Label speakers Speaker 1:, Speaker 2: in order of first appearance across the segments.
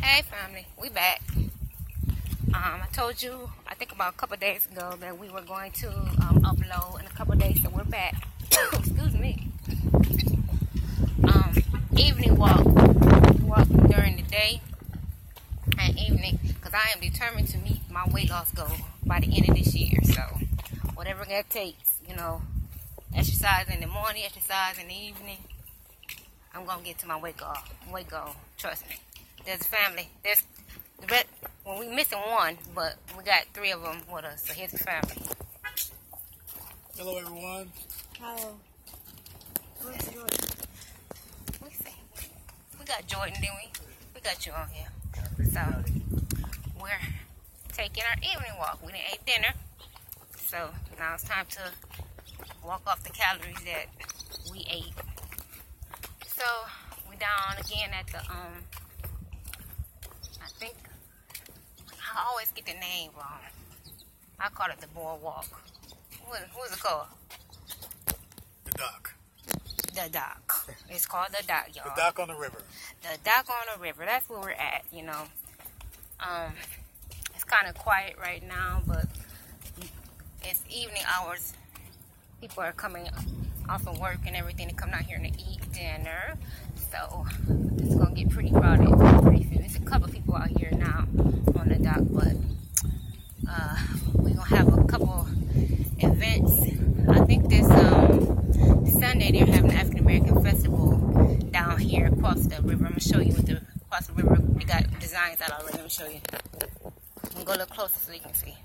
Speaker 1: Hey family, we back. Um, I told you, I think about a couple days ago that we were going to um, upload in a couple days, so we're back. Excuse me. Um, evening walk, walk during the day and evening, because I am determined to meet my weight loss goal by the end of this year. So, whatever that takes, you know, exercise in the morning, exercise in the evening. I'm gonna get to my weight goal. Weight goal. Trust me. There's a family. There's the red. Well, we missing one, but we got three of them with us. So here's the family.
Speaker 2: Hello, everyone.
Speaker 3: Hello.
Speaker 1: Where's Jordan? We see. We got Jordan, didn't we? We got you on here. So we're taking our evening walk. We didn't eat dinner, so now it's time to walk off the calories that we ate. So we're down again at the um. I think I always get the name wrong. I call it the boardwalk. What what's it called?
Speaker 2: The dock.
Speaker 1: The dock. It's called the dock, y'all.
Speaker 2: The dock on the river.
Speaker 1: the dock on the river. That's where we're at, you know. Um, it's kind of quiet right now, but it's evening hours. People are coming off of work and everything to come down here and eat dinner. So it's gonna get pretty crowded pretty soon. There's a couple people out here now on the dock, but uh, we're gonna have a couple events. I think this um, Sunday they're having an African American festival down here across the river. I'm gonna show you what the across the river. They designs out already. Let me show you. I'm gonna little closer so you can see.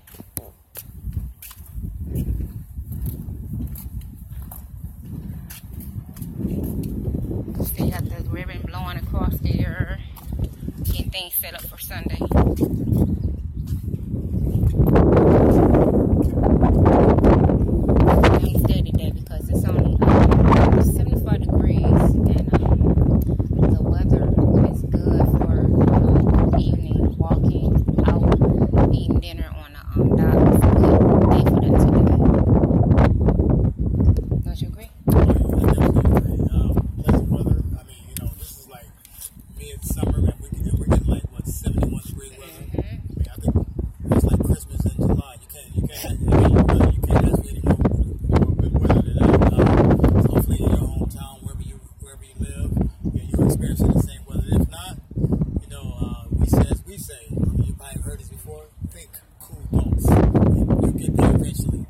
Speaker 1: So you got the ribbon blowing across there, getting things set up for Sunday. Ain't steady day because it's only um, 75 degrees and um, the weather is good for um, evening walking out, eating dinner on the um, dock. It's a good day for that to do. Don't you agree?
Speaker 2: Um, pleasant weather. I mean, you know, this is like midsummer, and we can, we're getting like what 71 degree weather. I mean, I think it's like Christmas in July. You can't, you can't, I mean, you, know, you can't ask for any more, more good weather than that. Um, so hopefully, in your hometown, wherever you wherever you live, yeah, you're experiencing the same weather. If not, you know, uh, we say as we say. You might have heard this before. Think cool thoughts. You'll get there eventually.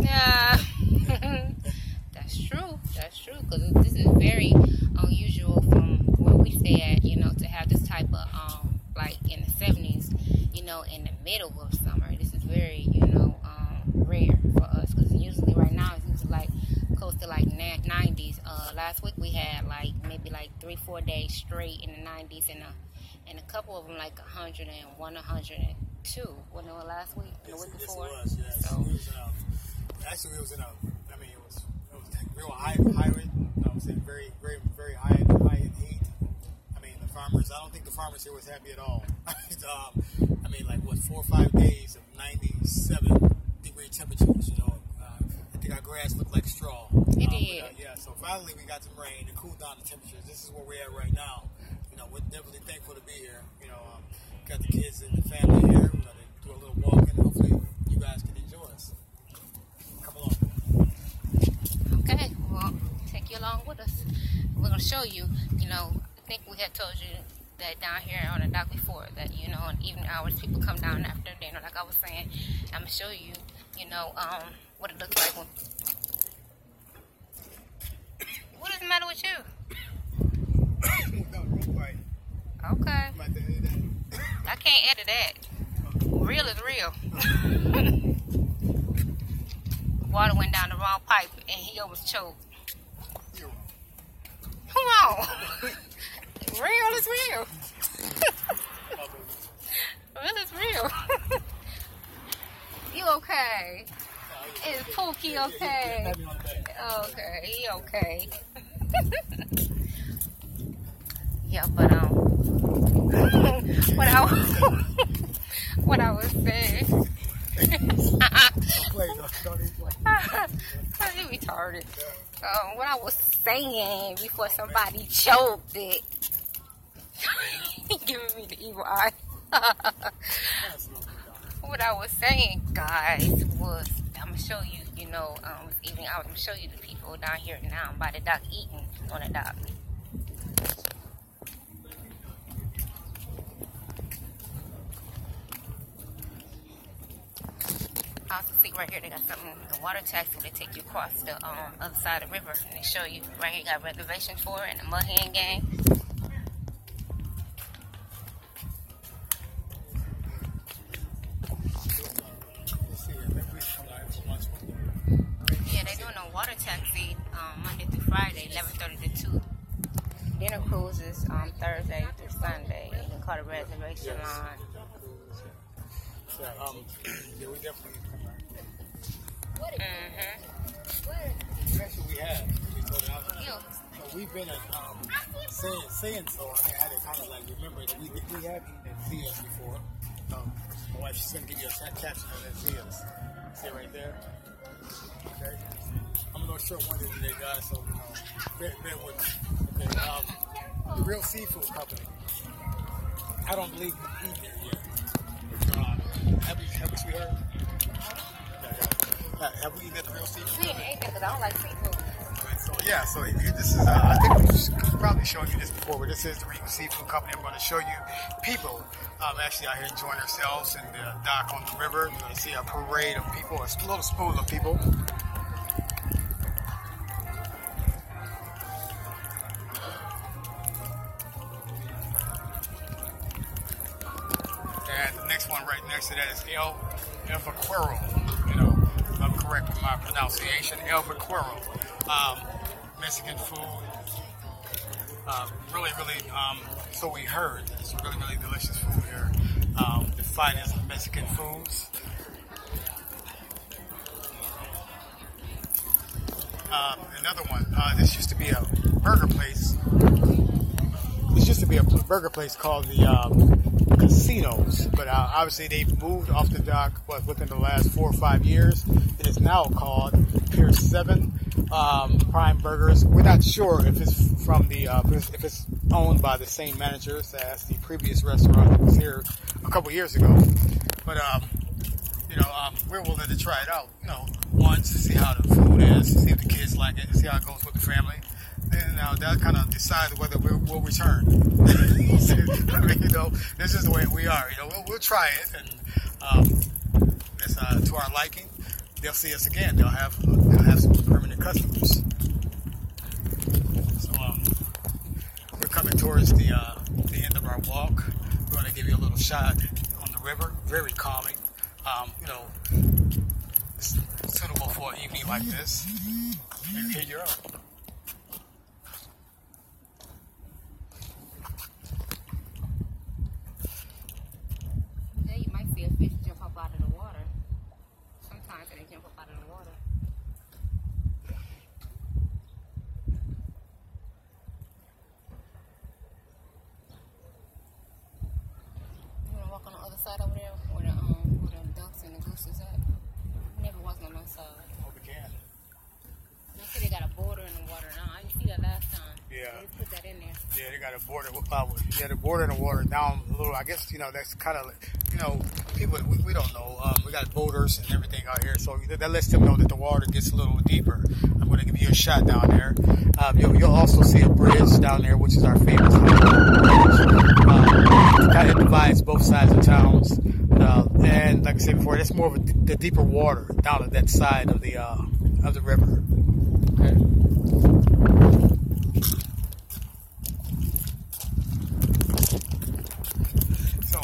Speaker 1: Yeah, that's true. That's true because this is very unusual from where we stay at. You know, to have this type of um, like in the seventies. You know, in the middle of summer. This is very you know um, rare for us because usually right now it's usually like close to like nineties. Uh, last week we had like maybe like three four days straight in the nineties and a and a couple of them like 101, 102. Wasn't it last week? The
Speaker 2: Yes,
Speaker 1: week
Speaker 2: yes, it
Speaker 1: before?
Speaker 2: was. Yes,
Speaker 1: So,
Speaker 2: it was a, actually, it was in a. I mean, it was it was like real high, high rate. I would say very, very, very high, high in heat. I mean, the farmers. I don't think the farmers here was happy at all. um, I mean, like what four or five days of 97 degree temperatures. You know, uh, I think our grass looked like straw.
Speaker 1: It
Speaker 2: Um, but,
Speaker 1: did.
Speaker 2: uh, yeah. So finally, we got some rain to cool down the temperatures. This is where we're at right now. You know, we're definitely thankful to be here. You know, um, got the kids and the family here. We're gonna do a little walking. Hopefully, you guys can enjoy us. Come along.
Speaker 1: Okay, well, take you along with us. We're gonna show you. You know, think we had told you that down here on the dock before that you know in evening hours people come down after dinner. Like I was saying, I'm gonna show you. You know, um, what it looks like when. What is the matter with you? Okay, I can't edit that. Real is real. Water went down the wrong pipe and he almost choked. Come on. real is real. real is real. you okay? Is Pookie okay? Okay, he okay. yeah, but um, what I what I was saying. you retarded. Um, what I was saying before somebody choked it. giving me the evil eye. what I was saying, guys, was I'm gonna show you, you know, um. I'm gonna show you the people down here now by the dock eating on the dock. I also see right here they got something the water taxi they take you across the um, other side of the river and they show you right here got reservation for it and the mud hand gang Friday, 11:30 to 2. Dinner cruises um, Thursday through Sunday. You can call the reservation
Speaker 2: Yes.
Speaker 1: line.
Speaker 2: So, um, yeah, we definitely come back.
Speaker 1: Mm-hmm.
Speaker 2: That's what we have. We told it out.
Speaker 1: You.
Speaker 2: So we've been at, um, saying, saying so, I had to kind of like remember that we, we have eaten at before. Um, my wife, she's going to give you a ca- caption on that Zia's. See it right there? Okay. I'm a little short winded today, guys, so, you know, bear, bear with me. Okay. Um, the Real Seafood Company. I don't believe we've eaten there yet. Uh, have we, have we, sweetheart? Yeah, yeah. Uh, have we eaten at the Real Seafood
Speaker 1: We didn't eat because I don't like seafood.
Speaker 2: Right, So yeah, so this is uh, I think we've probably shown you this before, but this is the Real Seafood Company. I'm going to show you people um, actually out here enjoying themselves in the dock on the river. You're going to see a parade of people, a little spool of people. El Vaquero. Um, Mexican food. Uh, really, really, um, so we heard. It's really, really delicious food here. Um, the finest Mexican foods. Um, another one. Uh, this used to be a burger place. This used to be a burger place called the um, Casinos, but uh, obviously they've moved off the dock what, within the last four or five years. It is now called Pier Seven um, Prime Burgers. We're not sure if it's from the uh, if it's- owned by the same managers as the previous restaurant that was here a couple years ago. But um, you know, um, we're willing to try it out. You know, once to see how the food is, see if the kids like it, see how it goes with the family. Then now that kind of decides whether we'll, we'll return. I mean, you know, this is the way we are. You know, we'll, we'll try it, and um, it's uh, to our liking. They'll see us again. They'll have they'll have some permanent customers. So um, we're coming towards the uh, the end of our walk. We're going to give you a little shot on the river. Very calming. Um, you know, suitable for an evening like this. Here you are.
Speaker 1: Yeah, you might see a fish jump up out of the water. Sometimes they jump up out of the water. You wanna walk on the other side over there where the um where the ducks and the gooses at? Never walked on that side.
Speaker 2: Oh, we can.
Speaker 1: I see they got a border in the water now. I didn't see that last time.
Speaker 2: Yeah.
Speaker 1: They just put that in
Speaker 2: a border. Uh, yeah, the border and the water down a little. I guess you know that's kind of you know people we, we don't know. Um, we got boaters and everything out here, so that, lets them know that the water gets a little deeper. I'm going to give you a shot down there. Um, you'll, you'll also see a bridge down there, which is our famous bridge. Um, divides both sides of towns. Uh, and like I said before, that's more of a, the deeper water down at that side of the uh, of the river. Okay. So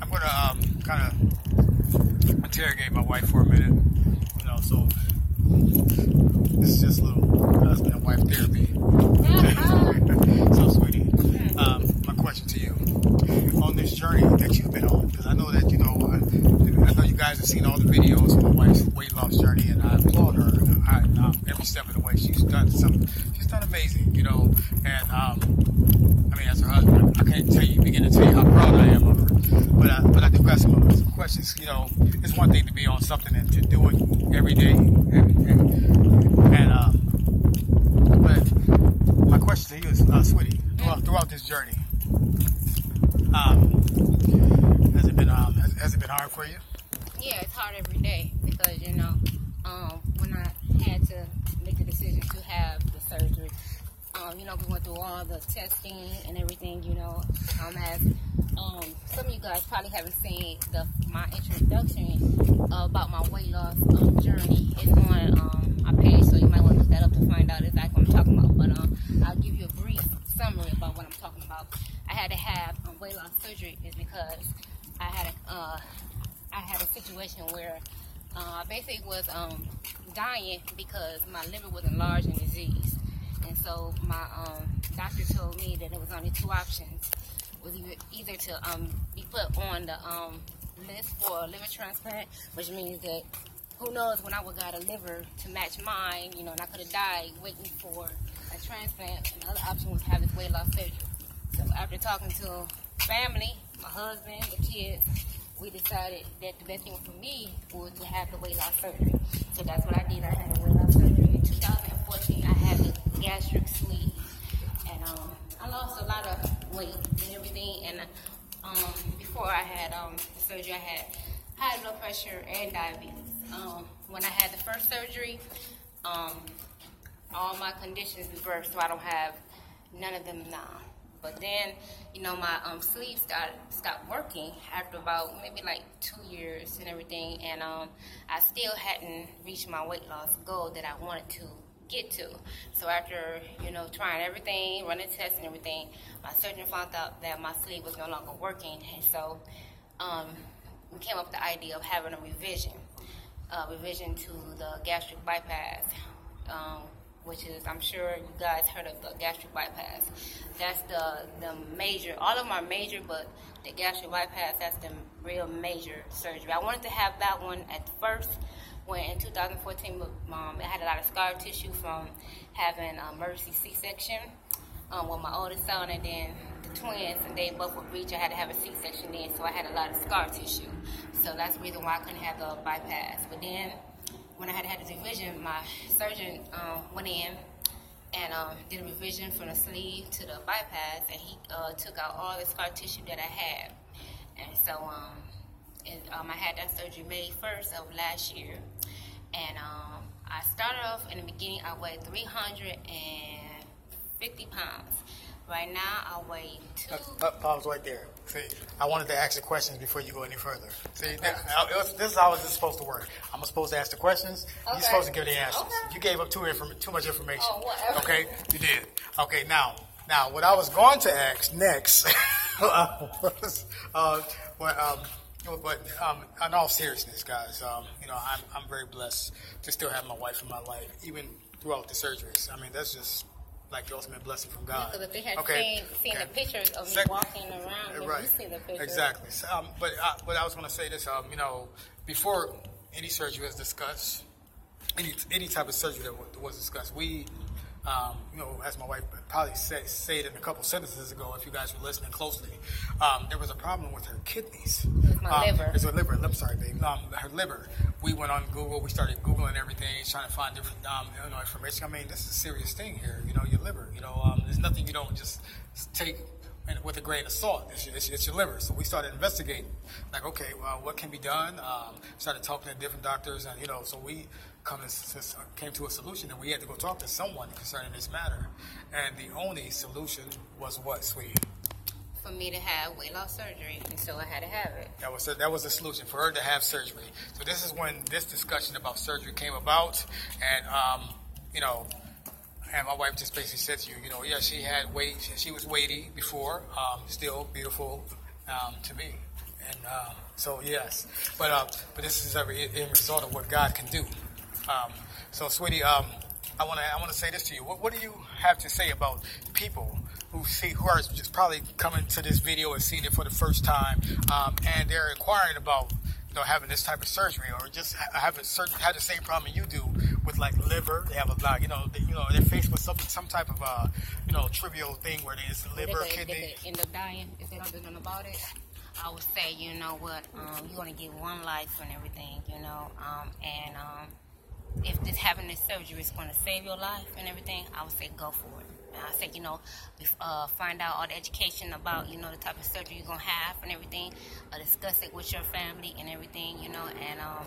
Speaker 2: I'm gonna um, kind of interrogate my wife for a minute. You know, so this is just a little husband and wife therapy. so, sweetie, um, my question to you on this journey that you've been on, because I know that you know, I, I know you guys have seen all the videos of my wife's weight loss journey, and I applaud her I, um, every step of the way. She's done some, she's done amazing, you know, and um, I mean, as her husband, I can't tell you, begin to tell you how proud I am of her. But I, but I do got some, some questions. You know, it's one thing to be on something and to do it every day, and, and, and um, but my question to you is, uh, sweetie, throughout, this journey, Um, has it been um, has, has it been hard for you?
Speaker 1: Yeah, it's hard every day because you know, um, when I had to make the decision to have the surgery, um, you know, we went through all the testing and everything. You know, um, as um, some of you guys probably haven't seen the my introduction about my weight loss journey. It's on my page, so you might want to look that up to find out exactly what I'm talking about. But I'll give you a brief summary about what I'm talking about. I had to have um, weight loss surgery is because I had a uh, I had a situation where uh, I basically was um, dying because my liver was enlarged and diseased. And so my um, doctor told me that there was only two options. Was either, either to um, be put on the um, list for a liver transplant, which means that who knows when I would got a liver to match mine, you know, and I could have died waiting for transplant. And the other option was having weight loss surgery. So after talking to family, my husband, the kids, we decided that the best thing for me was to have the weight loss surgery. So that's what I did. I had a weight loss surgery in 2014. I had the gastric sleeve, and um, I lost a lot of weight and everything. And um, before I had um, the surgery, I had high blood pressure and diabetes. Um, when I had the first surgery, um, all my conditions reversed, so I don't have none of them now. But then, you know, my um, sleeve started stopped working after about maybe like two years and everything, and um, I still hadn't reached my weight loss goal that I wanted to get to. So after you know trying everything, running tests and everything, my surgeon found out that my sleeve was no longer working, and so um, we came up with the idea of having a revision, uh, revision to the gastric bypass. Um, which is I'm sure you guys heard of the gastric bypass. That's the the major. All of them are major, but the gastric bypass that's the real major surgery. I wanted to have that one at first. When in 2014, um, I had a lot of scar tissue from having an emergency C-section um, with my oldest son, and then the twins, and they both were breech. I had to have a C-section then, so I had a lot of scar tissue. So that's the reason why I couldn't have the bypass. But then when I had had the revision, my surgeon um, went in and um, did a revision from the sleeve to the bypass, and he uh, took out all the scar tissue that I had. And so um, it, um, I had that surgery May 1st of last year. And um, I started off in the beginning, I weighed 350 pounds. Right now, I weigh two.
Speaker 2: Uh, uh, pause right there. See, I wanted to ask the questions before you go any further. See, uh, was, this is how it's supposed to work. I'm supposed to ask the questions.
Speaker 1: Okay.
Speaker 2: You're supposed to give the answers.
Speaker 1: Okay.
Speaker 2: You gave up too, inform- too much information.
Speaker 1: Oh.
Speaker 2: Okay, you did. Okay, now, now, what I was going to ask next was, uh, but, um, but um, in all seriousness, guys, um, you know, I'm, I'm very blessed to still have my wife in my life, even throughout the surgeries. I mean, that's just like the ultimate blessing from God.
Speaker 1: Because if they had
Speaker 2: Okay,
Speaker 1: seen, seen
Speaker 2: okay.
Speaker 1: the pictures of me walking around,
Speaker 2: right.
Speaker 1: you see the pictures.
Speaker 2: Exactly. So, um, but uh, but I was going to say this. Um, you know, before any surgery was discussed, any any type of surgery that was discussed, we, um, you know, as my wife probably said, said in a couple sentences ago, if you guys were listening closely, um, there was a problem with her kidneys.
Speaker 1: With my
Speaker 2: um,
Speaker 1: liver.
Speaker 2: It's her liver. I'm sorry, babe. Um, her liver. We went on Google. We started googling everything, trying to find different um, you know, information. I mean, this is a serious thing here. You know, your liver. You know, um, there's nothing you don't just take and with a grain of salt. It's your, it's, your- it's your liver. So we started investigating. Like, okay, well, what can be done? Um, started talking to different doctors, and you know, so we come to, came to a solution, and we had to go talk to someone concerning this matter. And the only solution was what, sweetie?
Speaker 1: For me to have weight loss surgery, and so I had to have it.
Speaker 2: That was that was the solution for her to have surgery. So this is when this discussion about surgery came about, and um, you know, and my wife just basically said to you, you know, yeah, she had weight, she, was weighty before, um, still beautiful um, to me, and um, so yes, but uh, but this is a re- end result of what God can do. Um, so, sweetie, um, I want to I want to say this to you. What, what do you have to say about people who see who are just probably coming to this video and seeing it for the first time, um, and they're inquiring about you know having this type of surgery or just having certain have the same problem you do with like liver. They have a lot, you know, they, you know, they're faced with some some type of uh, you know trivial thing where it's
Speaker 1: They
Speaker 2: liver,
Speaker 1: could,
Speaker 2: kidney.
Speaker 1: they could end up dying if they don't do nothing about it. I would say, you know what, um, you want to get one life and everything, you know, um, and um, if this having this surgery is going to save your life and everything, I would say go for it. And I said, you know, uh, find out all the education about, you know, the type of surgery you're going to have and everything. Uh, discuss it with your family and everything, you know. And um,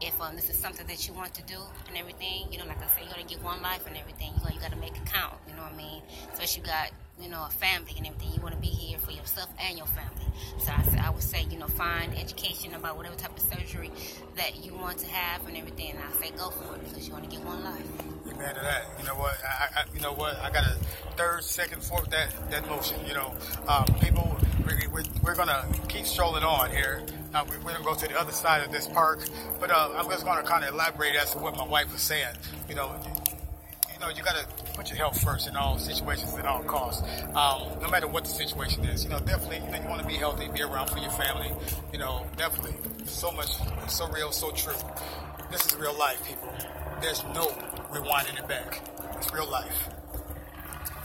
Speaker 1: if um, this is something that you want to do and everything, you know, like I said, you're going to get one life and everything. You, know, you got to make it count, you know what I mean? Especially you got, you know, a family and everything. You want to be here for yourself and your family. So I, I would say, you know, find education about whatever type of surgery that you want to have and everything. And I say go for it because you want to get one life.
Speaker 2: Amen to that. You know what? I, I, you know what? I got a third, second, fourth that that motion. You know, um, people, we, we, we're gonna keep strolling on here. Uh, we, we're gonna go to the other side of this park, but uh, I'm just gonna kind of elaborate as to what my wife was saying. You know, you know, you gotta put your health first in all situations at all costs. Um, no matter what the situation is, you know, definitely, you know, you want to be healthy, be around for your family. You know, definitely, so much, so real, so true. This is real life, people. There's no rewinding it back. It's real life.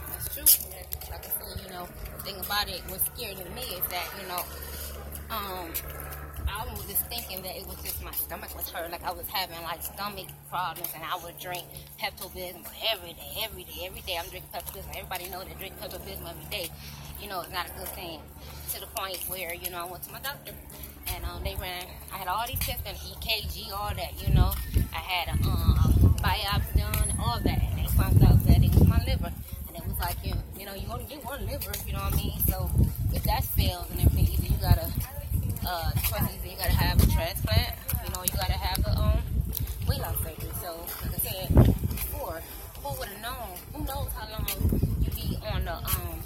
Speaker 1: That's true. Like I said, you know, the thing about it, what's scary to me is that, you know, um, I was just thinking that it was just my stomach was hurt, like I was having like stomach problems, and I would drink Pepto Bismol every day, every day, every day. I'm drinking Pepto Bismol. Everybody knows that drinking Pepto Bismol every day, you know, it's not a good thing. To the point where you know I went to my doctor, and um, they ran. I had all these tests, and EKG, all that, you know. I had a, um, biopsy done, all that, and they found out that it was my liver, and it was like you, you know, you only get one liver, you know what I mean? So if that fails and everything, you gotta uh, choices. You gotta have a transplant. You know, you gotta have the um, weight loss surgery. So, like I said before, who would have known? Who knows how long you'd be on the um,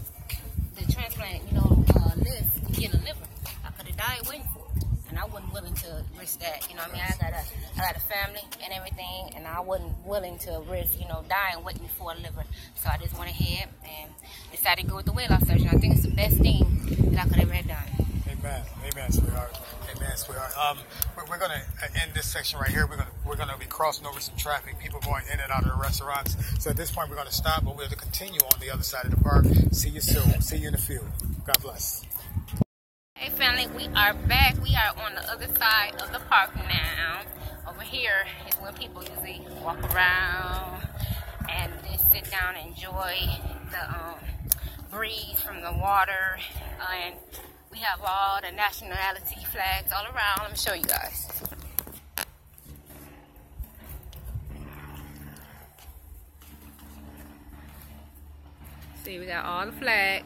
Speaker 1: the transplant, you know, uh, list to get a liver? I could have died waiting for it, and I wasn't willing to risk that. You know, what I mean, I got a, I got a family and everything, and I wasn't willing to risk, you know, dying waiting for a liver. So I just went ahead and decided to go with the weight loss surgery. I think it's the best thing that I could have ever done.
Speaker 2: Amen. Amen, sweetheart. Amen, sweetheart. Um, we're, we're going to end this section right here. We're going to we're going to be crossing over some traffic, people going in and out of the restaurants. So at this point, we're going to stop, but we're going to continue on the other side of the park. See you soon. See you in the field. God bless.
Speaker 1: Hey, family, we are back. We are on the other side of the park now. Over here is when people usually walk around and just sit down and enjoy the um, breeze from the water and we have all the nationality flags all around. Let me show you guys. See, we got all the flags.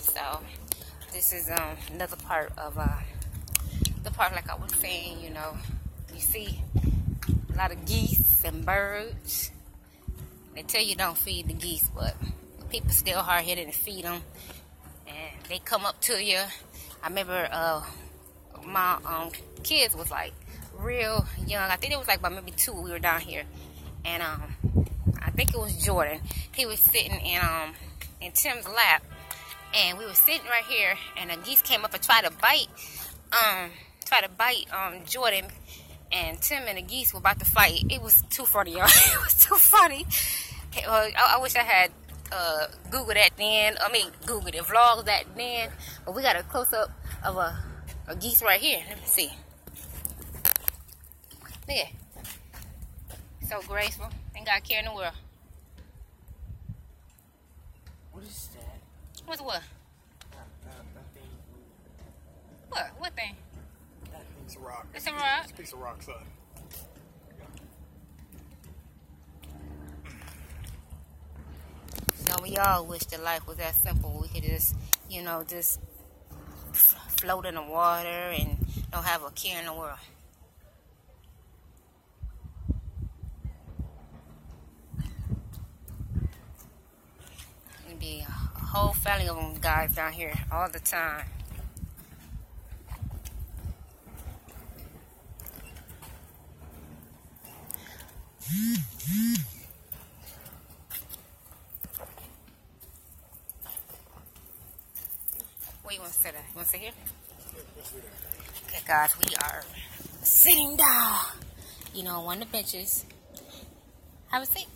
Speaker 1: So, this is um, another part of uh, the park, like I was saying, you know, you see a lot of geese and birds. They tell you don't feed the geese, but people still hard headed and feed them. And they come up to you. I remember uh, my um, kids was like real young. I think it was like about maybe two. We were down here, and um, I think it was Jordan. He was sitting in um in Tim's lap, and we were sitting right here, and a geese came up and tried to bite um try to bite um Jordan and Tim and the geese were about to fight. It was too funny, y'all. it was too funny. Uh, I, I, wish I had uh, Google that then. I mean, Google it, vlog that then. But we got a close up of a, a geese right here. Let me see. Look at So graceful. Ain't got care in the world.
Speaker 3: What is that?
Speaker 1: What's what? What? What thing?
Speaker 2: It's a rock.
Speaker 1: It's a rock?
Speaker 2: It's a piece of rock, son.
Speaker 1: So we all wish that life was that simple. We could just, you know, just float in the water and don't have a care in the world. It'd be a whole family of them guys down here all the time. sit here? Okay, guys, we are sitting down. You know, one of the benches. Have a seat.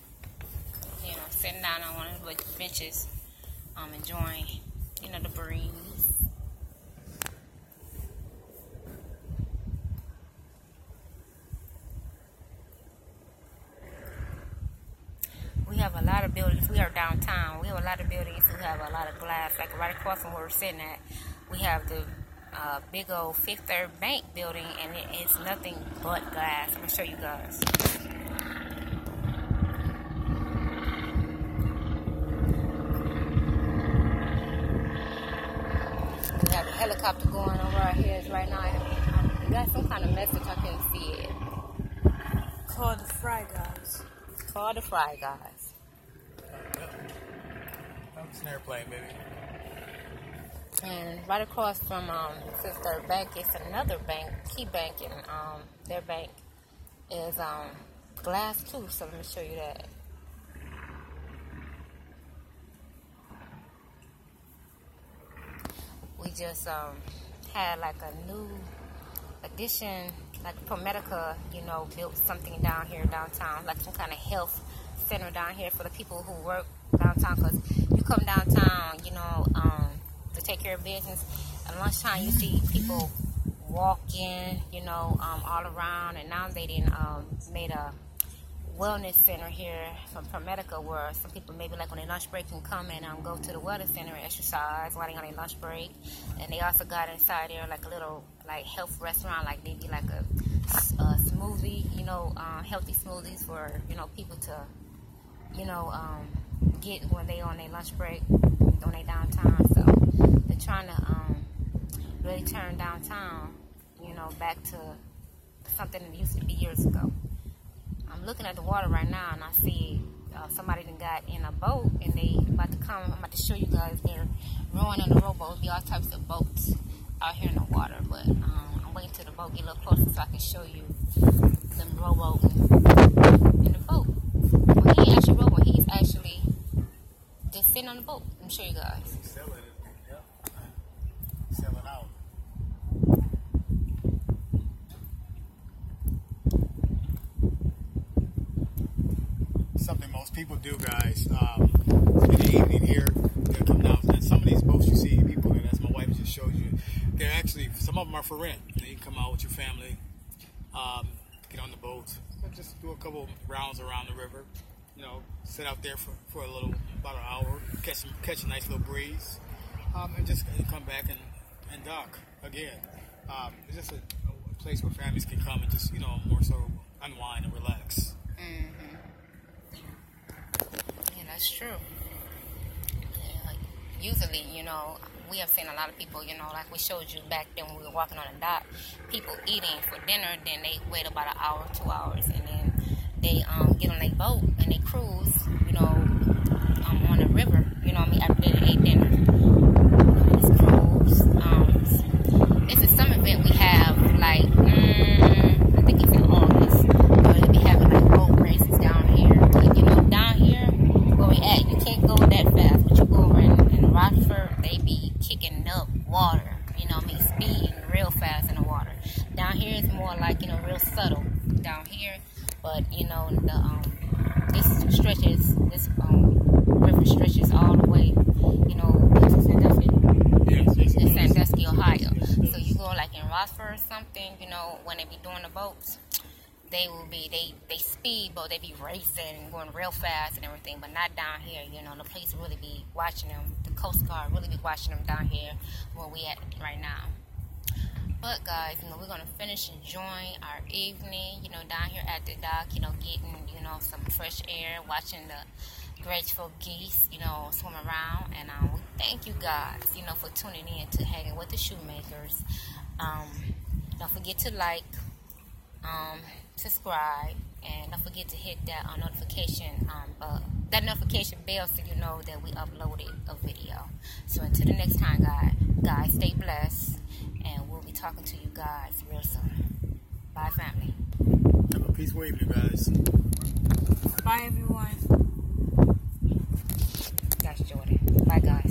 Speaker 1: You know, sitting down on one of the benches. Um, enjoying, you know, the breeze. we have a lot of buildings. We are downtown. We have a lot of buildings. We have a lot of glass, like right across from where we're sitting at we have the uh, big old Fifth Third Bank building, and it is nothing but glass. I'm gonna show you guys. We have a helicopter going over our heads right now. It got some kind of message. I can't see it.
Speaker 3: Call the Fry Guys.
Speaker 1: Call the Fry Guys.
Speaker 2: It's an airplane, baby.
Speaker 1: And right across from um, Third Bank is another bank, Key Bank, and um, their bank is um, glass too. So let me show you that. We just um, had like a new addition, like ProMedica, you know, built something down here downtown, like some kind of health center down here for the people who work downtown. Because you come downtown, you know, um, to take care of business. At lunchtime, you see people walking, you know, um, all around. And now they didn't um, made a wellness center here from ProMedica where some people maybe like on their lunch break can come and um, go to the wellness center and exercise while they're on their lunch break. And they also got inside there like a little like health restaurant, like maybe like a, a smoothie, you know, uh, healthy smoothies for you know people to, you know, um, get when they on their lunch break, on their downtime. They're trying to um, really turn downtown, you know, back to something that used to be years ago. I'm looking at the water right now and I see uh, somebody that got in a boat and they about to come. I'm about to show you guys. They're rowing on the rowboat. Be all types of boats out here in the water, but um, I'm waiting till the boat get a little closer so I can show you them rowboat in the boat. Well, he actually rowing. He's actually just sitting on the boat. Me show you guys.
Speaker 2: Selling it. Yep. Selling out. Something most people do, guys. Um, in the evening here, they come down. And some of these boats you see, people, and as my wife just showed you, they're actually, some of them are for rent. You can come out with your family, um, get on the boat, just do a couple rounds around the river. You know, sit out there for, for a little, about an hour, catch some, catch a nice little breeze, um, and just come back and, and dock again. Um, it's just a, a place where families can come and just, you know, more so unwind and relax.
Speaker 1: Yeah, that's true. Like, usually, you know, we have seen a lot of people, you know, like we showed you back then when we were walking on the dock, people eating for dinner, then they wait about an hour, two hours, and then they um, get on their boat and they cruise, you know, um, on the river, you know what I mean, after they ate dinner. It's cruise. Um, it's a summer event we have, like, mm, I think it's in August, where they be having like boat races down here. Like, you know, down here where we at, you can't go that fast, but you go over in, in Rossford, they be kicking up water, you know what I mean, speeding real fast in the water. Down here it's more like, you know, real subtle down here, but, you know, the, um, this stretches, this um, river stretches all the way, you know, to Sandusky
Speaker 2: Yes, yes,
Speaker 1: in
Speaker 2: yes.
Speaker 1: Sandusky, Ohio.
Speaker 2: Yes, yes.
Speaker 1: So you go like in Rossford or something, you know, when they be doing the boats, they will be they they speed boat, they be racing, going real fast and everything, but not down here. You know, the police really be watching them. The Coast Guard really be watching them down here where we at right now. But guys, you know, we're gonna finish enjoying our evening, you know, down here at the dock, you know, getting, you know, some fresh air, watching the graceful geese, you know, swim around. And um, thank you guys, you know, for tuning in to hanging with the shoemakers. Um, don't forget to like, um, subscribe, and don't forget to hit that uh, notification, um, uh, that notification bell so you know that we uploaded a video. So until the next time, guys, guys, stay blessed, and we'll be talking to you guys real soon. Bye, family.
Speaker 2: Have a peace wave, you guys.
Speaker 3: Bye, everyone. That's Jordan. Bye, guys.